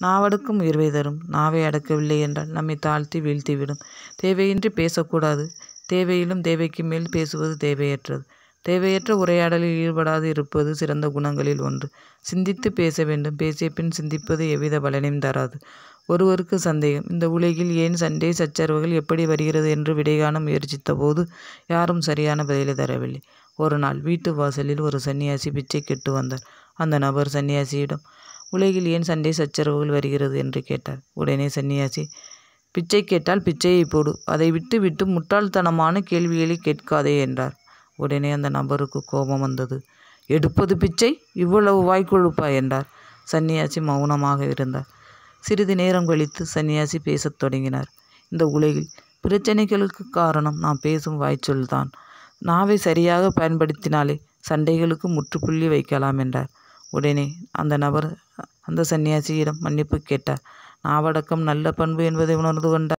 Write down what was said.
நாவடக்கும் உயர்வை தரும். நாவை அடக்கவில்லை என்றால் நம்மை தாழ்த்தி வீழ்த்திவிடும். தேவையின்றி பேசக்கூடாது. தேவையிலும் தேவைக்கு மேல் பேசுவது தேவையற்றது. தேவையற்ற உரையாடலில் ஈடுபடாது இருப்பது சிறந்த குணங்களில் ஒன்று. சிந்தித்து பேச வேண்டும். பேசிய பின் சிந்திப்பது எவ்வித பலனையும் தராது. ஒருவருக்கு சந்தேகம். இந்த உலகில் ஏன் சண்டை சச்சரவுகள் எப்படி வருகிறது என்று விடைகாண முயற்சித்த போது யாரும் சரியான பதிலை தரவில்லை. ஒரு நாள் வீட்டு வாசலில் ஒரு சன்னியாசி பிச்சை கெட்டு வந்தார். அந்த நபர் சன்னியாசியிடம் உலகில் ஏன் சண்டை சச்சரவுகள் வருகிறது என்று கேட்டார். உடனே சன்னியாசி பிச்சை கேட்டால் பிச்சையை போடு அதை விட்டு விட்டு முட்டாள்தனமான கேள்விகளை கேட்காதே என்றார். உடனே அந்த நபருக்கு கோபம் வந்தது. எடுப்பது பிச்சை? இவ்வளவு வாய்க்கொழுப்பா என்றார். சன்னியாசி மௌனமாக இருந்தார். சிறிது நேரம் கழித்து சன்னியாசி பேசத் தொடங்கினார். இந்த உலகில் பிரச்சனைகளுக்கு காரணம் நாம் பேசும் வாய்ச்சொல்தான். நாவை சரியாக பயன்படுத்தினாலே சண்டைகளுக்கு முற்றுப்புள்ளி வைக்கலாம் என்றார். உடனே அந்த நபர் அந்த சன்னியாசியிடம் மன்னிப்பு கேட்டார். நாவடக்கம் நல்ல பண்பு என்பதை உணர்ந்து கொண்டார்.